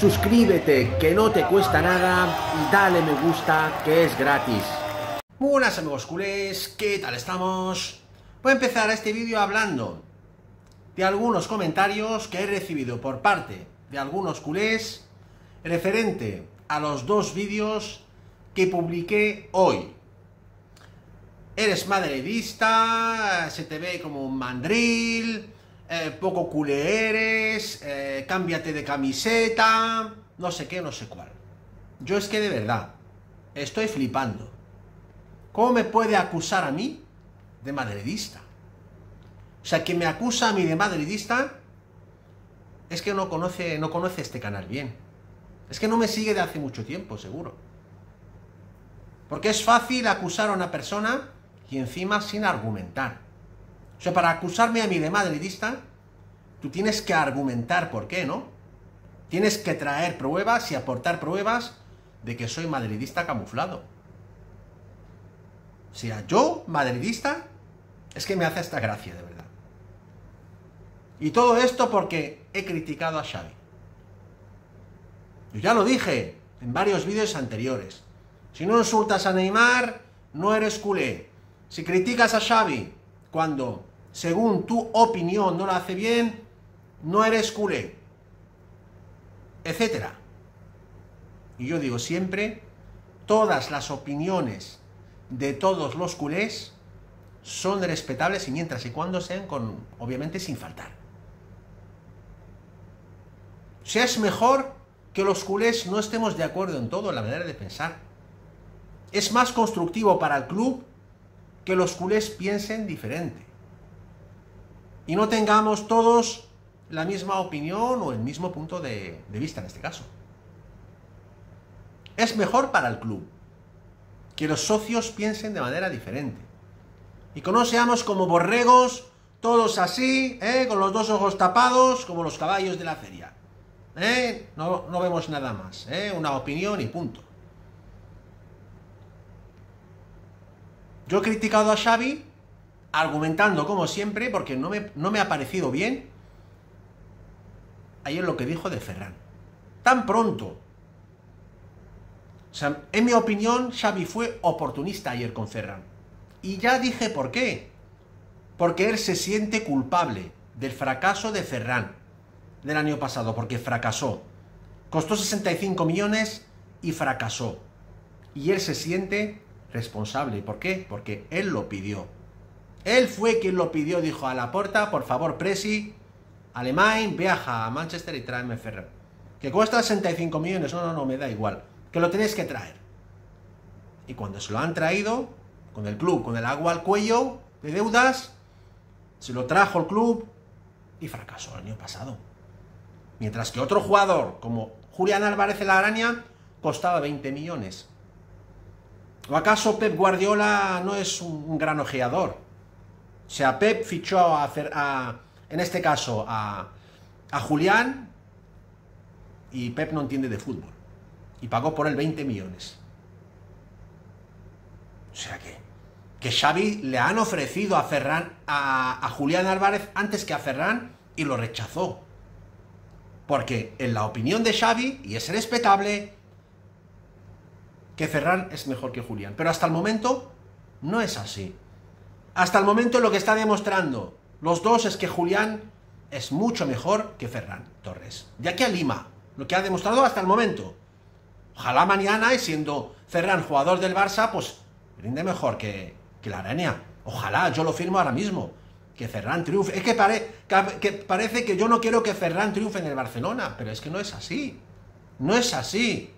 suscríbete que no te cuesta nada y dale me gusta que es gratis. Buenas amigos culés, ¿qué tal estamos? Voy a empezar este vídeo hablando de algunos comentarios que he recibido por parte de algunos culés referente a los dos vídeos que publiqué hoy. Eres madridista, se te ve como un mandril, eh, poco culé eres, eh, cámbiate de camiseta, no sé qué, no sé cuál. Yo es que de verdad, estoy flipando. ¿Cómo me puede acusar a mí de madridista? O sea, que me acusa a mí de madridista es que no conoce, no conoce este canal bien. Es que no me sigue de hace mucho tiempo, seguro. Porque es fácil acusar a una persona y encima sin argumentar. O sea, para acusarme a mí de madridista, tú tienes que argumentar por qué, ¿no? Tienes que traer pruebas y aportar pruebas de que soy madridista camuflado. O sea, yo, madridista, es que me hace esta gracia, de verdad. Y todo esto porque he criticado a Xavi. Yo ya lo dije en varios vídeos anteriores. Si no insultas a Neymar, no eres culé. Si criticas a Xavi cuando, según tu opinión, no lo hace bien, no eres culé. Etcétera. Y yo digo siempre, todas las opiniones de todos los culés son respetables y mientras y cuando sean con, obviamente, sin faltar. O sea, es mejor que los culés no estemos de acuerdo en todo, en la manera de pensar. Es más constructivo para el club que los culés piensen diferente. Y no tengamos todos la misma opinión o el mismo punto de, vista en este caso. Es mejor para el club que los socios piensen de manera diferente. Y que no seamos como borregos, todos así, ¿eh? con los dos ojos tapados, como los caballos de la feria. ¿eh? No, no, vemos nada más, ¿eh? una opinión y punto. Yo he criticado a Xavi argumentando como siempre, porque no me, no me ha parecido bien ayer lo que dijo de Ferran. Tan pronto. En mi opinión, Xavi fue oportunista ayer con Ferran. Y ya dije por qué. Porque él se siente culpable del fracaso de Ferran del año pasado, porque fracasó. Costó 65 millones y fracasó. Y él se siente responsable. ¿Por qué? Porque él lo pidió. Él fue quien lo pidió, dijo a la puerta, por favor, Presi, Alemán, viaja a Manchester y tráeme Ferrer. Que cuesta 65 millones, no, no, no, me da igual. Que lo tenéis que traer. Y cuando se lo han traído, con el club, con el agua al cuello de deudas, se lo trajo el club y fracasó el año pasado. Mientras que otro jugador, como Julián Álvarez de la Araña, costaba 20 millones. ¿O acaso Pep Guardiola no es un gran ojeador? O sea, Pep fichó a, en este caso a, a Julián y Pep no entiende de fútbol. Y pagó por él 20 millones. O sea que, que Xavi le han ofrecido a Ferran, a, a Julián Álvarez antes que a Ferran y lo rechazó. Porque en la opinión de Xavi, y es respetable, que Ferran es mejor que Julián. Pero hasta el momento no es así. Hasta el momento lo que está demostrando los dos es que Julián es mucho mejor que Ferran Torres. De aquí a Lima, lo que ha demostrado hasta el momento. Ojalá mañana, siendo Ferran jugador del Barça, pues rinde mejor que, la Araña. Ojalá, yo lo firmo ahora mismo. Que Ferran triunfe. Es que, que parece que yo no quiero que Ferran triunfe en el Barcelona, pero es que no es así. No es así.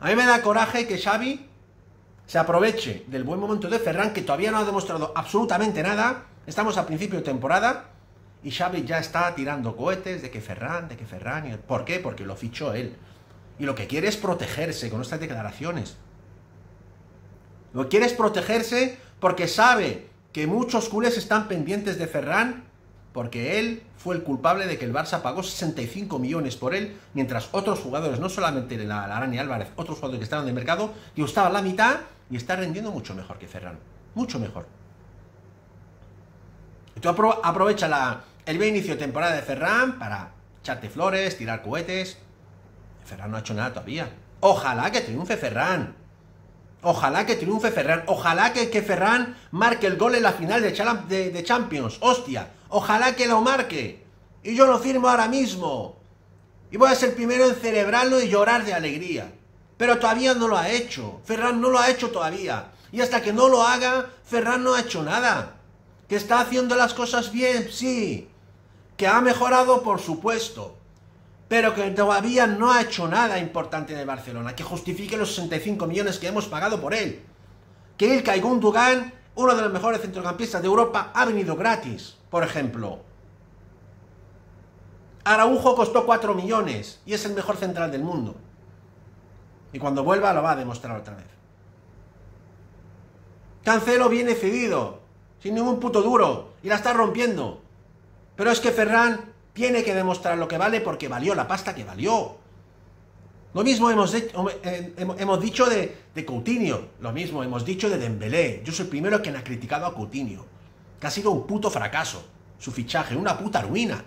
A mí me da coraje que Xavi se aproveche del buen momento de Ferran, que todavía no ha demostrado absolutamente nada, Estamos a principio de temporada y Xavi ya está tirando cohetes de que Ferran, de que Ferran. ¿Por qué? Porque lo fichó él. Y lo que quiere es protegerse con estas declaraciones. Lo que quiere es protegerse porque sabe que muchos culés están pendientes de Ferran porque él fue el culpable de que el Barça pagó 65 millones por él, mientras otros jugadores, no solamente la, Arani Álvarez, otros jugadores que estaban de mercado, y estaban la mitad y está rendiendo mucho mejor que Ferran. Mucho mejor. Tú aprovecha el inicio de temporada de Ferran para echarte flores, tirar cohetes. Ferran no ha hecho nada todavía. Ojalá que triunfe Ferran. Ojalá que triunfe Ferran. Ojalá que, Ferran marque el gol en la final de, de Champions. Hostia. Ojalá que lo marque. Y yo lo firmo ahora mismo. Y voy a ser primero en celebrarlo y llorar de alegría. Pero todavía no lo ha hecho. Ferran no lo ha hecho todavía. Y hasta que no lo haga, Ferran no ha hecho nada. Que está haciendo las cosas bien, sí. Que ha mejorado, por supuesto. Pero que todavía no ha hecho nada importante el Barcelona. Que justifique los 65 millones que hemos pagado por él. Que el Gundogan, uno de los mejores centrocampistas de Europa, ha venido gratis, por ejemplo. Araujo costó 4 millones y es el mejor central del mundo. Y cuando vuelva lo va a demostrar otra vez. Cancelo viene cedido, sin ningún puto duro, y la está rompiendo. Pero es que Ferran tiene que demostrar lo que vale porque valió la pasta que valió. Lo mismo hemos, eh, hemos dicho de, Coutinho, lo mismo hemos dicho de Dembélé. Yo soy el primero que ha criticado a Coutinho, que ha sido un puto fracaso, su fichaje, una puta ruina.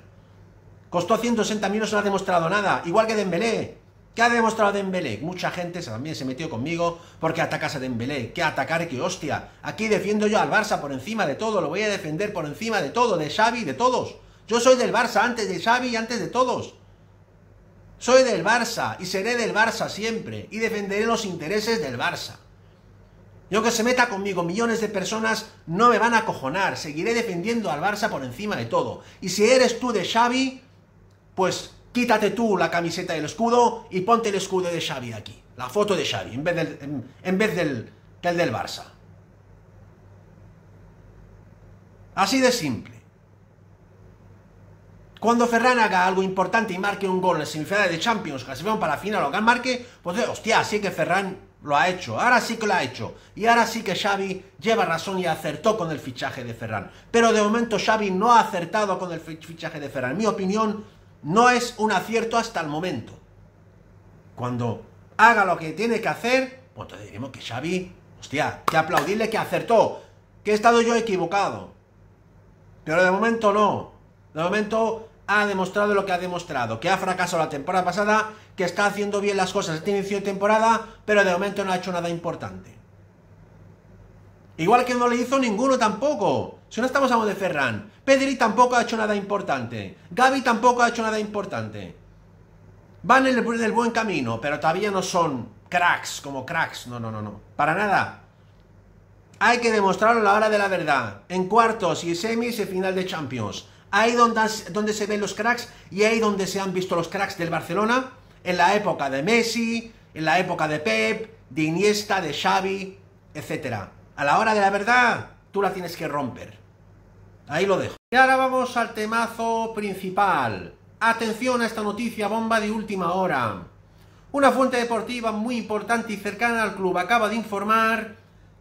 Costó 160 millones, no ha demostrado nada. Igual que Dembélé. ¿Qué ha demostrado Dembélé? Mucha gente también se metió conmigo porque atacas a Dembélé. ¿Qué atacar? ¿Qué hostia? Aquí defiendo yo al Barça por encima de todo. Lo voy a defender por encima de todo. De Xavi, de todos. Yo soy del Barça antes de Xavi y antes de todos. Soy del Barça y seré del Barça siempre. Y defenderé los intereses del Barça. Y aunque se meta conmigo millones de personas, no me van a acojonar. Seguiré defendiendo al Barça por encima de todo. Y si eres tú de Xavi, pues quítate tú la camiseta y el escudo y ponte el escudo de Xavi aquí. La foto de Xavi, en vez del, en, vez del, del, del Barça. Así de simple. Cuando Ferran haga algo importante y marque un gol en la semifinal de Champions, clasificación para la final o que marque, pues hostia, sí que Ferran lo ha hecho, ahora sí que lo ha hecho. Y ahora sí que Xavi lleva razón y acertó con el fichaje de Ferran. Pero de momento Xavi no ha acertado con el fichaje de Ferran. En mi opinión, no es un acierto hasta el momento. Cuando haga lo que tiene que hacer, pues te diremos que Xavi, hostia, que aplaudirle que acertó, que he estado yo equivocado. Pero de momento no. De momento ha demostrado lo que ha demostrado, que ha fracasado la temporada pasada, que está haciendo bien las cosas este inicio de temporada, pero de momento no ha hecho nada importante. Igual que no le hizo ninguno tampoco. Si no estamos hablando de Ferran. Pedri tampoco ha hecho nada importante. Gaby tampoco ha hecho nada importante. Van en el, buen camino, pero todavía no son cracks, como cracks. No, no, no, no. Para nada. Hay que demostrarlo a la hora de la verdad. En cuartos y semis y final de Champions. Ahí donde, donde se ven los cracks y ahí donde se han visto los cracks del Barcelona. En la época de Messi, en la época de Pep, de Iniesta, de Xavi, etcétera a la hora de la verdad, tú la tienes que romper. Ahí lo dejo. Y ahora vamos al temazo principal. Atención a esta noticia bomba de última hora. Una fuente deportiva muy importante y cercana al club acaba de informar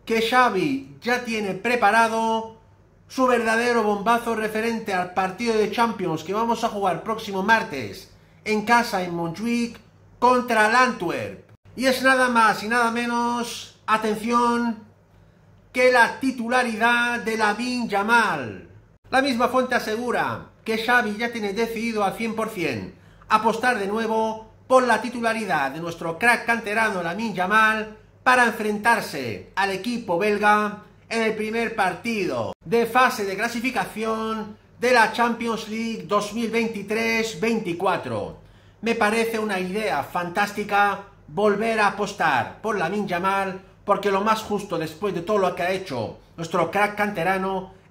que Xavi ya tiene preparado su verdadero bombazo referente al partido de Champions que vamos a jugar próximo martes en casa en Montjuic contra el Antwerp. Y es nada más y nada menos, atención, que la titularidad de Lamin Yamal. La misma fuente asegura que Xavi ya tiene decidido al 100% apostar de nuevo por la titularidad de nuestro crack canterano Lamin Yamal para enfrentarse al equipo belga en el primer partido de fase de clasificación de la Champions League 2023-24. Me parece una idea fantástica volver a apostar por Lamin Yamal porque lo más justo después de todo lo que ha hecho nuestro crack canterano